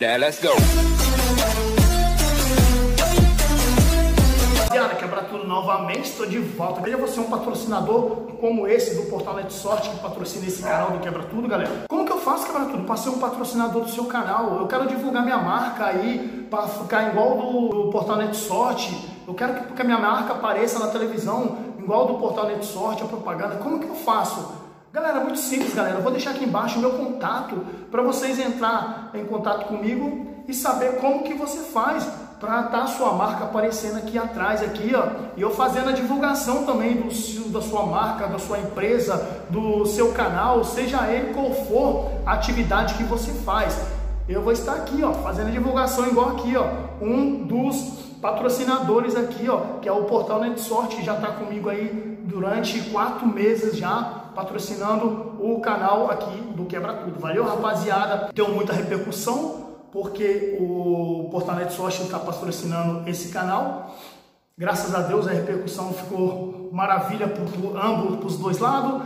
Yeah, let's go. Rapaziada, quebra tudo novamente, estou de volta. Veja você um patrocinador como esse do Portal Net Sorte que patrocina esse canal do Quebra Tudo, galera. Como que eu faço Quebra Tudo? Para ser um patrocinador do seu canal, eu quero divulgar minha marca aí para ficar igual do, do Portal Net Sorte. Eu quero que, que a minha marca apareça na televisão igual do Portal Net Sorte, a propaganda. Como que eu faço? Galera, muito simples, galera. Eu vou deixar aqui embaixo o meu contato para vocês entrar em contato comigo e saber como que você faz para estar tá a sua marca aparecendo aqui atrás, aqui, ó, e eu fazendo a divulgação também do, da sua marca, da sua empresa, do seu canal, seja ele qual for a atividade que você faz. Eu vou estar aqui, ó, fazendo a divulgação igual aqui, ó, um dos patrocinadores aqui, ó, que é o Portal Net Sorte, já está comigo aí durante quatro meses já, patrocinando o canal aqui do Quebra Tudo. Valeu, rapaziada? Deu muita repercussão, porque o Portanet Social está patrocinando esse canal. Graças a Deus a repercussão ficou maravilha por, ambos, para os dois lados.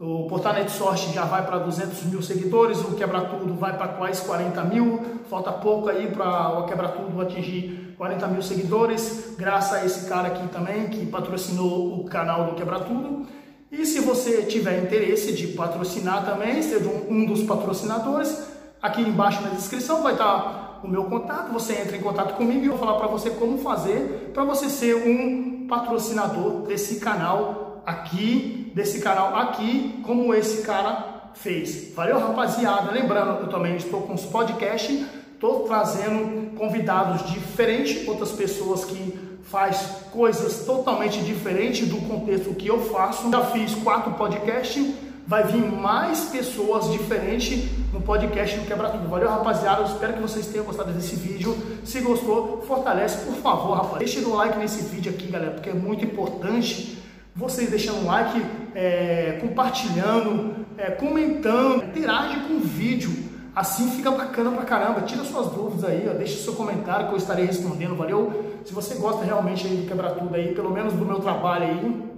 O Portanet Sorte já vai para 200 mil seguidores, o Quebra Tudo vai para quase 40 mil. Falta pouco aí para o Quebra Tudo atingir 40 mil seguidores, graças a esse cara aqui também que patrocinou o canal do Quebra Tudo. E se você tiver interesse de patrocinar também, seja um dos patrocinadores, Aqui embaixo na descrição vai estar o meu contato, você entra em contato comigo e eu vou falar para você como fazer para você ser um patrocinador desse canal aqui, desse canal aqui, como esse cara fez. Valeu, rapaziada? Lembrando, eu também estou com os podcasts, estou trazendo convidados diferentes, outras pessoas que faz coisas totalmente diferentes do contexto que eu faço. Já fiz quatro podcasts vai vir mais pessoas diferentes no podcast do Quebra Tudo. Valeu, rapaziada. Eu espero que vocês tenham gostado desse vídeo. Se gostou, fortalece, por favor, rapaz. Deixe o like nesse vídeo aqui, galera, porque é muito importante vocês deixando um like, é, compartilhando, é, comentando, interage com o vídeo. Assim fica bacana pra caramba. Tira suas dúvidas aí, ó. deixa seu comentário que eu estarei respondendo, valeu? Se você gosta realmente aí do Quebra Tudo aí, pelo menos do meu trabalho aí,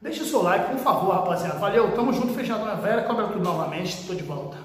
Deixe o seu like, por favor, rapaziada. Valeu, tamo junto, fechado na Vera, cobra tudo novamente, tô de volta.